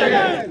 Çeken!